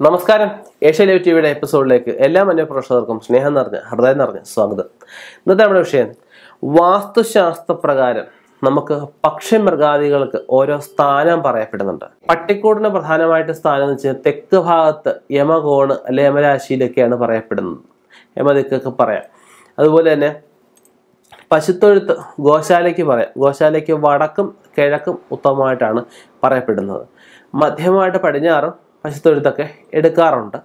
നമസ്കാരം. Asia live ടിവിയുടെ എപ്പിസോഡിലേക്ക് എല്ലാ മന്യ പ്രേക്ഷകർക്കും സ്നേഹം നിറഞ്ഞ ഹൃദയം നിറഞ്ഞ സ്വാഗതം. ഇന്നത്തെ നമ്മുടെ വിഷയം വാസ്തുശാസ്ത്ര പ്രകാരം നമുക്ക് പക്ഷി മൃഗാദികൾക്ക് ഓരോ സ്ഥാനം പറയപ്പെടുന്നുണ്ട്. പട്ടിക്കൂടിന് പ്രധാനമായിട്ട് സ്ഥാനം എന്ന് വെച്ചാൽ തെക്ക് ഭാഗത്ത് യമകോണ് അല്ലെ യമരാശിയിലൊക്കെയാണ് പറയപ്പെടുന്നത്. യമദിക്കൊക്കെ പറയാം. അതുപോലെ തന്നെ പശുത്തൊഴുത്ത് ഗോശാലയ്ക്ക് പറയാം. ഗോശാലയ്ക്ക് വടക്കും കിഴക്കും ഉത്തമമായിട്ടാണ് പറയപ്പെടുന്നത്. മധ്യമായിട്ട് പടിഞ്ഞാറും പശുത്തൊഴുത്തൊക്കെ എടുക്കാറുണ്ട്.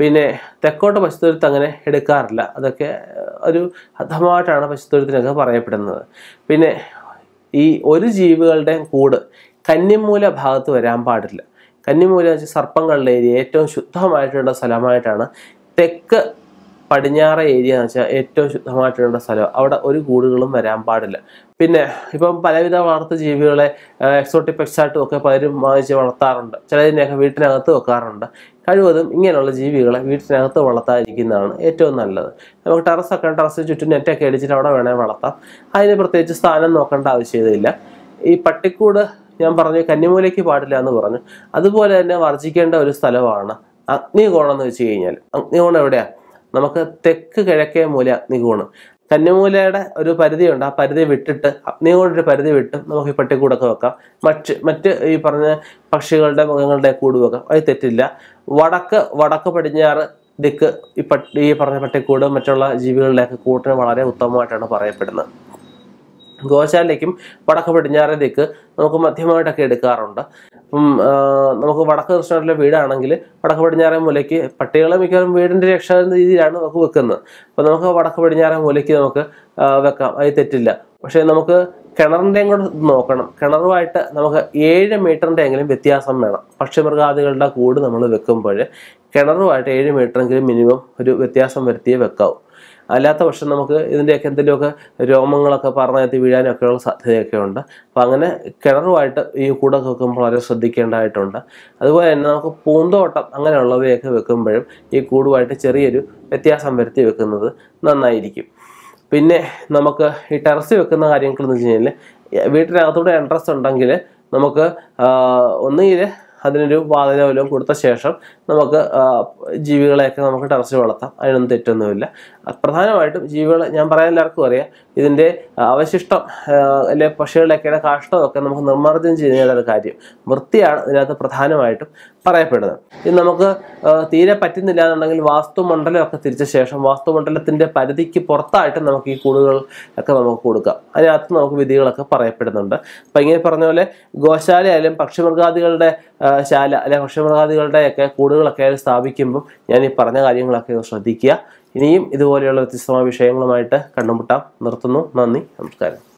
പിന്നെ തെക്കോട്ട് പശുത്തൊഴുത്ത് അങ്ങനെ എടുക്കാറില്ല. അതൊക്കെ ഒരു അധമായിട്ടാണ് പശുത്തൊഴുത്തിനൊക്കെ പറയപ്പെടുന്നത്. പിന്നെ ഈ ഒരു ജീവികളുടെയും കൂട് കന്നിമൂല ഭാഗത്ത് വരാൻ പാടില്ല. കന്നിമൂല വെച്ച് സർപ്പങ്ങളുടെ ഏരിയ ഏറ്റവും ശുദ്ധമായിട്ടുള്ള സ്ഥലമായിട്ടാണ് തെക്ക് പടിഞ്ഞാറ ഏരിയ എന്ന് വെച്ചാൽ ഏറ്റവും ശുദ്ധമായിട്ടുള്ള സ്ഥലം. അവിടെ ഒരു കൂടുകളും വരാൻ പാടില്ല. പിന്നെ ഇപ്പം പലവിധ വളർത്തു ജീവികളെ എക്സോട്ടിക് പെക്സായിട്ടും ഒക്കെ പലരും വാങ്ങിച്ച് വളർത്താറുണ്ട്. ചിലതിനെയൊക്കെ വീട്ടിനകത്ത് വെക്കാറുണ്ട്. കഴിവതും ഇങ്ങനെയുള്ള ജീവികളെ വീട്ടിനകത്ത് വളർത്താതിരിക്കുന്നതാണ് ഏറ്റവും നല്ലത്. നമുക്ക് ടെറസൊക്കെ ടെറസിന് ചുറ്റും നെറ്റൊക്കെ അടിച്ചിട്ട് അവിടെ വേണേൽ വളർത്താം. അതിന് പ്രത്യേകിച്ച് സ്ഥാനം നോക്കേണ്ട ആവശ്യമില്ല. ഈ പട്ടിക്കൂട് ഞാൻ പറഞ്ഞു കന്നിമൂലയ്ക്ക് പാടില്ല എന്ന് പറഞ്ഞു. അതുപോലെ തന്നെ വർജിക്കേണ്ട ഒരു സ്ഥലമാണ് അഗ്നികോണം എന്ന് വെച്ച് കഴിഞ്ഞാൽ. അഗ്നികോണം എവിടെയാ? നമുക്ക് തെക്ക് കിഴക്കേ മൂല അഗ്നികോണം കന്നിമൂലയുടെ ഒരു പരിധിയുണ്ട്. ആ പരിധി വിട്ടിട്ട് അഗ്നികൂടൊരു പരിധി വിട്ട് നമുക്ക് ഈ പട്ടിക്കൂടൊക്കെ വെക്കാം. മറ്റ് മറ്റ് ഈ പറഞ്ഞ പക്ഷികളുടെ മൃഗങ്ങളുടെ കൂട് വെക്കാം അത് തെറ്റില്ല. വടക്ക് വടക്ക് പടിഞ്ഞാറ് ദിക്ക് ഈ പട്ടി ഈ പറഞ്ഞ പട്ടിക്കൂട് മറ്റുള്ള ജീവികളുടെയൊക്കെ കൂട്ടിന് വളരെ ഉത്തമമായിട്ടാണ് പറയപ്പെടുന്നത്. ഗോശാലയ്ക്കും വടക്ക് പടിഞ്ഞാറേ ദിക്ക് നമുക്ക് മധ്യമായിട്ടൊക്കെ എടുക്കാറുണ്ട്. അപ്പം നമുക്ക് വടക്ക് കൃഷ്ണയുടെ വീടാണെങ്കിൽ വടക്ക് പടിഞ്ഞാറേ മൂലയ്ക്ക് പട്ടികളെ മിക്കവാറും വീടിന്റെ രക്ഷ രീതിയിലാണ് നമുക്ക് വെക്കുന്നത്. അപ്പം നമുക്ക് വടക്ക് പടിഞ്ഞാറേ മൂലയ്ക്ക് നമുക്ക് വെക്കാം. അത് തെറ്റില്ല. പക്ഷേ നമുക്ക് കിണറിന്റെയും കൂടെ നോക്കണം. കിണറുമായിട്ട് നമുക്ക് ഏഴ് മീറ്ററിന്റെ എങ്കിലും വ്യത്യാസം വേണം. പക്ഷിമൃഗാദികളുടെ കൂട് നമ്മൾ വെക്കുമ്പോൾ കിണറുമായിട്ട് ഏഴ് മീറ്ററെങ്കിലും മിനിമം ഒരു വ്യത്യാസം വരുത്തിയേ വെക്കാവൂ. അല്ലാത്ത പക്ഷം നമുക്ക് ഇതിന്റെയൊക്കെ എന്തെങ്കിലുമൊക്കെ രോമങ്ങളൊക്കെ പറഞ്ഞകത്ത് വീഴാനൊക്കെയുള്ള സാധ്യതയൊക്കെ ഉണ്ട്. അപ്പം അങ്ങനെ കിണറുമായിട്ട് ഈ കൂടൊക്കെ വെക്കുമ്പോൾ വളരെ ശ്രദ്ധിക്കേണ്ടതായിട്ടുണ്ട്. അതുപോലെ തന്നെ നമുക്ക് പൂന്തോട്ടം അങ്ങനെയുള്ളവയൊക്കെ വെക്കുമ്പോഴും ഈ കൂടുമായിട്ട് ചെറിയൊരു വ്യത്യാസം വരുത്തി വെക്കുന്നത് നന്നായിരിക്കും. പിന്നെ നമുക്ക് ഈ ടെറസ് വെക്കുന്ന കാര്യങ്ങൾ എന്ന് വെച്ച് കഴിഞ്ഞാൽ വീട്ടിനകത്തൂടെ എൻട്രസ് ഉണ്ടെങ്കിൽ നമുക്ക് ഒന്നുകിൽ അതിനൊരു വാതിലോ കൊടുത്ത ശേഷം നമുക്ക് ജീവികളെയൊക്കെ നമുക്ക് ടെറസിൽ വളർത്താം. അതിനൊന്നും തെറ്റൊന്നുമില്ല. പ്രധാനമായിട്ടും ജീവികൾ ഞാൻ പറയാൻ എല്ലാവർക്കും അറിയാം ഇതിന്റെ അവശിഷ്ടം അല്ലെങ്കിൽ അല്ലെ പക്ഷികളുടെയൊക്കെ കാഷ്ടമൊക്കെ നമുക്ക് നിർമ്മാർജനം ചെയ്യുന്നതാണ് കാര്യം. വൃത്തിയാണ് ഇതിനകത്ത് പ്രധാനമായിട്ടും. പറയപ്പെടുന്നത്. ഇത് നമുക്ക് തീരെ പറ്റുന്നില്ല എന്നുണ്ടെങ്കിൽ വാസ്തുമണ്ഡലമൊക്കെ തിരിച്ച ശേഷം വാസ്തുമണ്ഡലത്തിന്റെ പരിധിക്ക് പുറത്തായിട്ട് നമുക്ക് ഈ കൂടുകൾ ഒക്കെ നമുക്ക് കൊടുക്കാം. അതിനകത്ത് നമുക്ക് വിധികളൊക്കെ പറയപ്പെടുന്നുണ്ട്. അപ്പം ഇങ്ങനെ പറഞ്ഞ പോലെ ഗോശാലയായാലും പക്ഷിമൃഗാദികളുടെ ശാല അല്ലെ പക്ഷിമൃഗാദികളുടെ ഒക്കെ കൂടുകളൊക്കെ സ്ഥാപിക്കുമ്പം ഞാൻ ഈ പറഞ്ഞ കാര്യങ്ങളൊക്കെ ശ്രദ്ധിക്കുക. ഇനിയും ഇതുപോലെയുള്ള വ്യത്യസ്തമായ വിഷയങ്ങളുമായിട്ട് കണ്ടുമുട്ടാം. നിർത്തുന്നു. നന്ദി. നമസ്കാരം.